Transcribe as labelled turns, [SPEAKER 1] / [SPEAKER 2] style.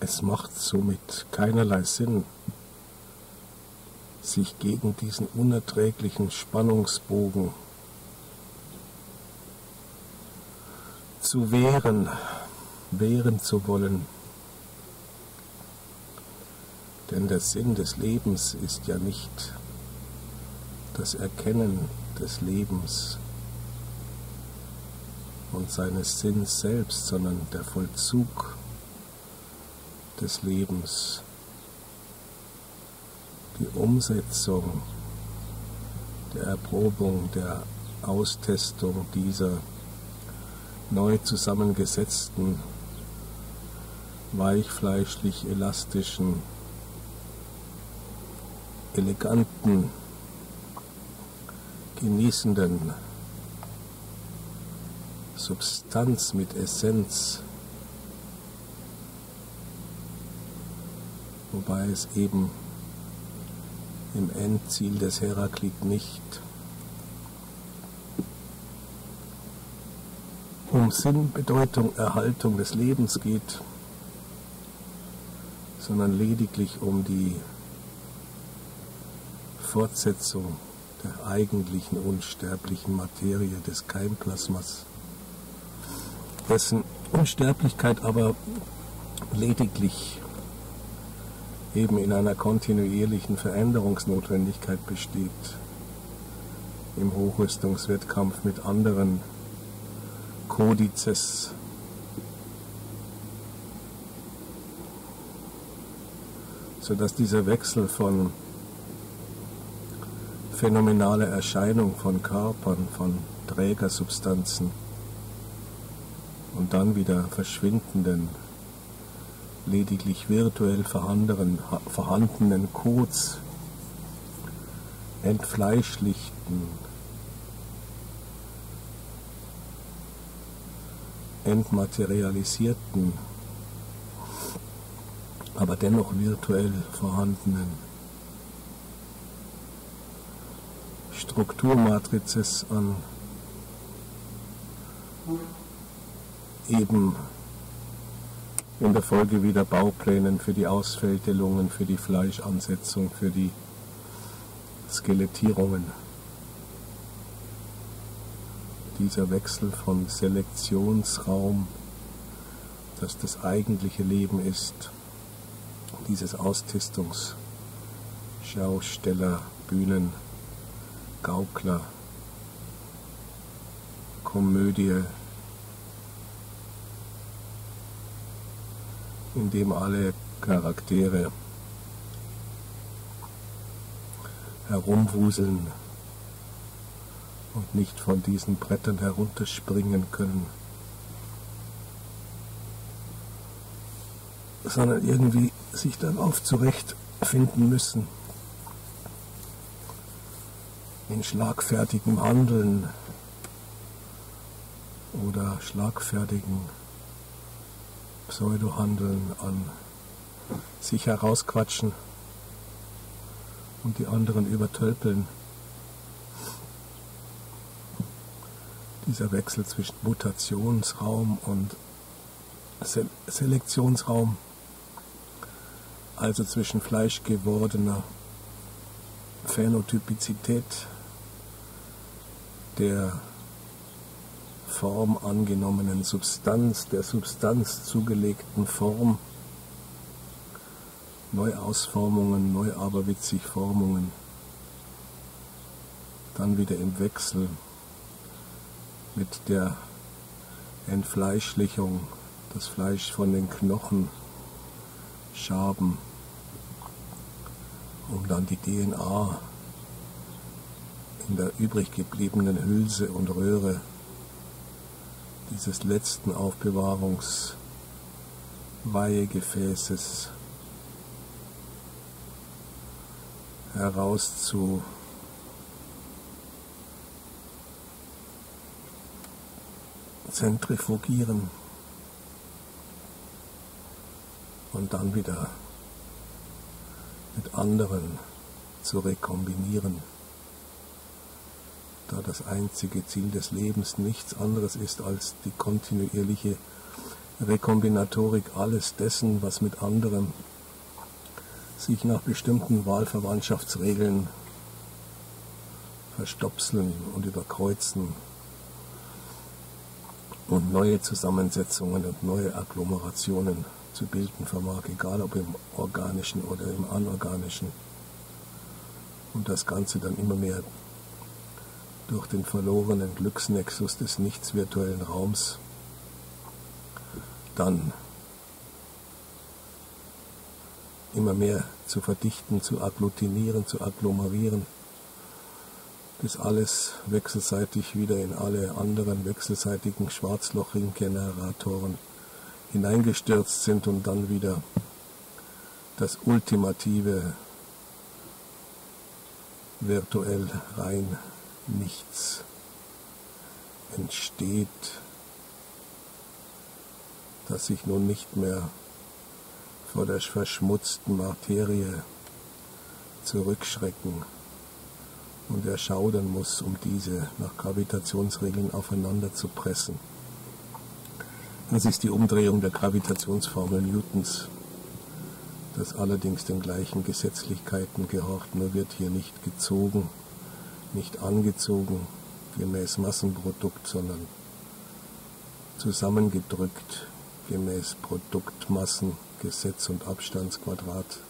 [SPEAKER 1] Es macht somit keinerlei Sinn, sich gegen diesen unerträglichen Spannungsbogen zu wehren, wehren zu wollen. Denn der Sinn des Lebens ist ja nicht das Erkennen des Lebens und seines Sinns selbst, sondern der Vollzug des Lebens, die Umsetzung der Erprobung, der Austestung dieser neu zusammengesetzten, weichfleischlich elastischen, eleganten, genießenden Substanz mit Essenz, wobei es eben im Endziel des Heraklit nicht um Sinn, Bedeutung, Erhaltung des Lebens geht, sondern lediglich um die Fortsetzung der eigentlichen unsterblichen Materie des Keimplasmas, dessen Unsterblichkeit aber lediglich eben in einer kontinuierlichen Veränderungsnotwendigkeit besteht, im Hochrüstungswettkampf mit anderen Kodizes. sodass dieser Wechsel von phänomenaler Erscheinung von Körpern, von Trägersubstanzen und dann wieder verschwindenden, lediglich virtuell vorhandenen, Codes entfleischlichten, entmaterialisierten, aber dennoch virtuell vorhandenen Strukturmatrizes an eben in der Folge wieder Bauplänen für die Ausfältelungen, für die Fleischansetzung, für die Skelettierungen. Dieser Wechsel von Selektionsraum, das das eigentliche Leben ist, dieses Austestungs, Schausteller, Bühnen, Gaukler, Komödie, in dem alle Charaktere herumwuseln und nicht von diesen Brettern herunterspringen können, sondern irgendwie sich darauf zurechtfinden müssen, in schlagfertigem Handeln oder schlagfertigen Pseudohandeln an sich herausquatschen und die anderen übertölpeln. Dieser Wechsel zwischen Mutationsraum und Se Selektionsraum, also zwischen fleischgewordener Phänotypizität der Form angenommenen Substanz, der Substanz zugelegten Form, Neuausformungen, neuaberwitzig Formungen, dann wieder im Wechsel mit der Entfleischlichung, das Fleisch von den Knochen schaben, um dann die DNA in der übrig gebliebenen Hülse und Röhre dieses letzten Aufbewahrungsweihegefäßes heraus zentrifugieren und dann wieder mit anderen zu rekombinieren da das einzige Ziel des Lebens nichts anderes ist als die kontinuierliche Rekombinatorik alles dessen, was mit anderem sich nach bestimmten Wahlverwandtschaftsregeln verstopseln und überkreuzen und neue Zusammensetzungen und neue Agglomerationen zu bilden vermag, egal ob im organischen oder im anorganischen. Und das Ganze dann immer mehr durch den verlorenen Glücksnexus des nichts virtuellen Raums. Dann immer mehr zu verdichten, zu agglutinieren, zu agglomerieren, bis alles wechselseitig wieder in alle anderen wechselseitigen Schwarzlochringgeneratoren hineingestürzt sind und dann wieder das ultimative virtuell rein nichts entsteht, das sich nun nicht mehr vor der verschmutzten Materie zurückschrecken und erschaudern muss, um diese nach Gravitationsregeln aufeinander zu pressen. Das ist die Umdrehung der Gravitationsformel Newtons, das allerdings den gleichen Gesetzlichkeiten gehorcht, nur wird hier nicht gezogen, nicht angezogen gemäß Massenprodukt, sondern zusammengedrückt gemäß Produktmassen, Gesetz und Abstandsquadrat